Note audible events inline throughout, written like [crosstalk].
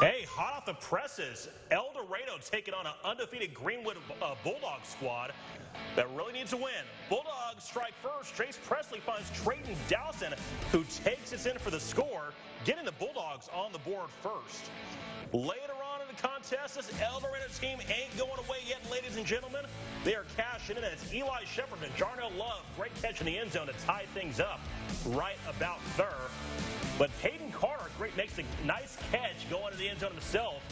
Hey, hot off the presses, El Dorado taking on an undefeated Greenwood uh, Bulldog squad that really needs a win. Bulldogs strike first. Chase Presley finds Trayton Dowson, who takes us in for the score, getting the Bulldogs on the board first. Later in the contest, this El Dorado team ain't going away yet, ladies and gentlemen. They are cashing in. It's Eli Shepard and Jarnell Love. Great catch in the end zone to tie things up right about there. But Hayden Carter great, makes a nice catch going to the end zone himself.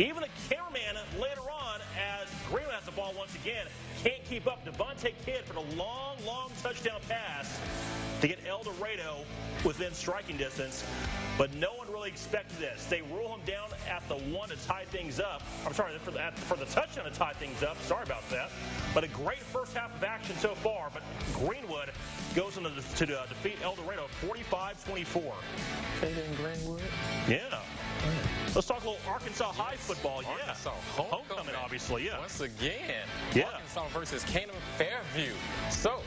Even the cameraman later on, as Greenwood has the ball once again, can't keep up. Devontae Kidd for the long, long touchdown pass to get El Dorado within striking distance. But no one really expected this. They rule him down at the one to tie things up. I'm sorry, for the, for the touchdown to tie things up. Sorry about that. But a great first half of action so far. But Greenwood goes into the, to uh, defeat El Dorado 45-24. Greenwood? Yeah. Let's talk a little Arkansas High football. Yeah. Arkansas homecoming. homecoming, obviously. Yeah. Once again. Yeah. Arkansas versus Camden Fairview. So,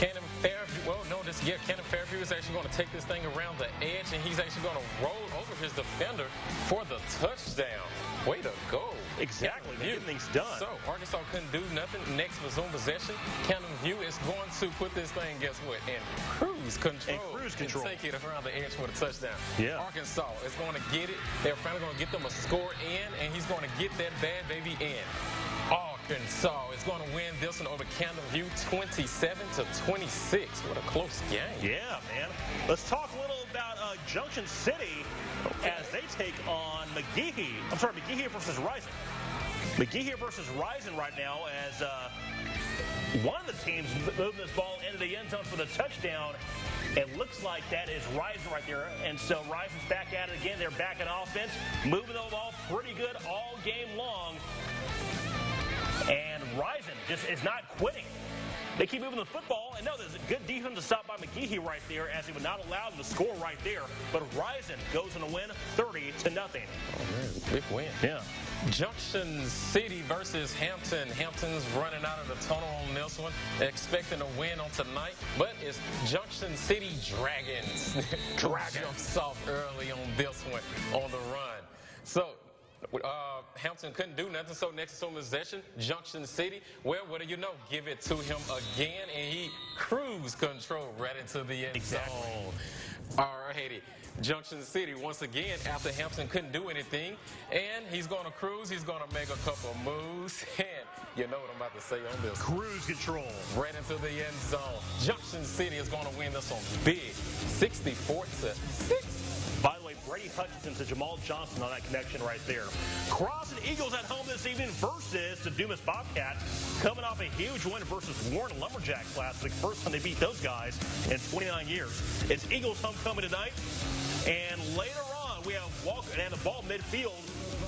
Camden Fairview, well, no, this year, Camden Fairview is actually going to take this thing around the edge, and he's actually going to roll over his defender for the touchdown. Way to go. Exactly. Getting things done. So, Arkansas couldn't do nothing. Next resume possession. Camden View is going to put this thing, guess what, in cruise control. In cruise control. And take it around the edge for the touchdown. Yeah. Arkansas is going to get it. They're finally going to get them a score in, and he's going to get that bad baby in. Arkansas is going to win this one over Camden View 27 to 26. What a close game. Yeah, man. Let's talk a little about uh, Junction City okay. as they take on McGehee. I'm sorry, McGehee versus Rison. McGehee versus Rison right now as uh, one of the teams moving this ball into the end zone for the touchdown. It looks like that is Rison right there. And so Rison's back at it again. They're back in offense, moving the ball pretty good all game long. And Rison just is not quitting. They keep moving the football, and no, there's a good defense to stop by McGehee right there, as he would not allow them to score right there. But Rison goes on a win, 30 to nothing. Oh man, big win. Yeah. Junction City versus Hampton. Hampton's running out of the tunnel on this one, expecting a win on tonight, but it's Junction City Dragons. [laughs] Dragons. Jumps off early on this one on the run. So uh, Hampton couldn't do nothing, so next to possession, Junction City. Well, what do you know? Give it to him again, and he cruise control right into the end exactly. zone. All righty. Junction City, once again, after Hampton couldn't do anything, and he's going to cruise. He's going to make a couple moves, [laughs] and you know what I'm about to say on this. Cruise control. Right into the end zone. Junction City is going to win this one big, 64 to 6. Hutchinson to Jamal Johnson on that connection right there. Crossett Eagles at home this evening versus the Dumas Bobcats, coming off a huge win versus Warren Lumberjacks last week. First time they beat those guys in 29 years. It's Eagles homecoming tonight. And later on, we have Walker and the ball midfield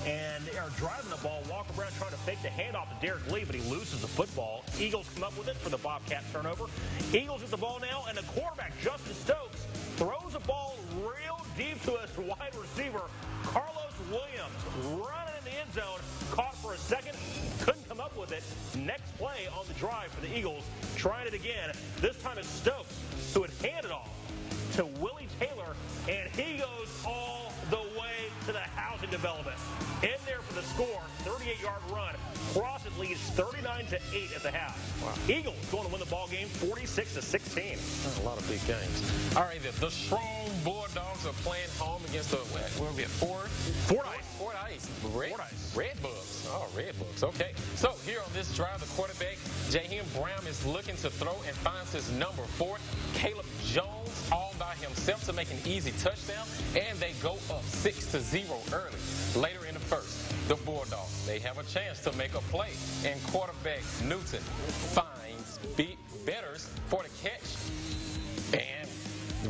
and they are driving the ball. Walker Brown trying to fake the handoff to Derek Lee, but he loses the football. Eagles come up with it for the Bobcat turnover. Eagles get the ball now, and the quarterback, Justin Stokes, throws a ball real deep to his wide receiver, Carlos Williams, running in the end zone, caught for a second, couldn't come up with it. Next play on the drive for the Eagles, trying it again. This time it's Stokes who would 39 to 8 at the half. Wow. Eagles going to win the ball game 46 to 16. a lot of big games. All right, the, the strong Bulldogs are playing home against the where are we at? Fort Fordyce. Fort Ice. Red, Fordyce. Red Bugs. Oh, Red Bugs. Okay. So here on this drive, the quarterback Jaheim Brown is looking to throw and finds his number four, Caleb Jones, all by himself to make an easy touchdown, and they go up six to zero early. Later in the first, the Bulldogs they have a chance to make a play, and quarterback Newton finds beat Betters for the catch and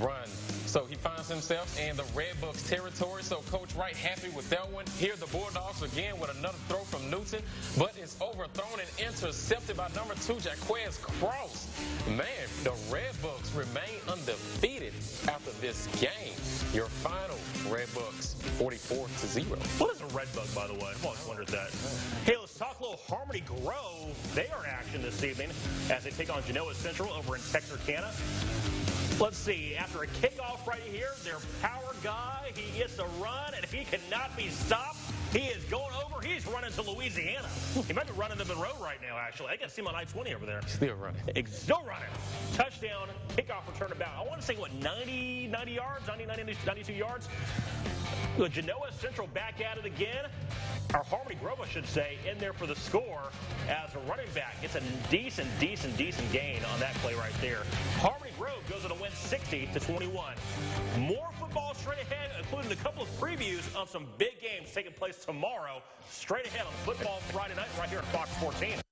run so he finds himself in the Redbugs territory. So Coach Wright happy with that one. Here the Bulldogs again with another throw from Newton, but it's overthrown and intercepted by number two, Jaquez Cross. Man, the Redbugs remain undefeated after this game. Your final, Redbugs, 44 to 0. What is a Redbug, by the way? I've always wondered that. Hey, let's talk a little Harmony Grove. They are in action this evening as they take on Genoa Central over in Texarkana. Let's see. After a kickoff right here, their power guy, he gets a run, and if he cannot be stopped. He is going over. He's running to Louisiana. He might be running to Monroe right now, actually. I can see him on I-20 over there. Still running. Ex- Still running. Touchdown, kickoff return about, I want to say, what, 90, 90 yards, 90, 90, 92 yards? The Genoa Central back at it again. Or Harmony Grove, I should say, in there for the score as a running back. It's a decent, decent, decent gain on that play right there. Harmony Grove goes on a win 60 to 21. More football straight ahead, including a couple of previews of some big games taking place tomorrow. Straight ahead on Football Friday night right here at Fox 14.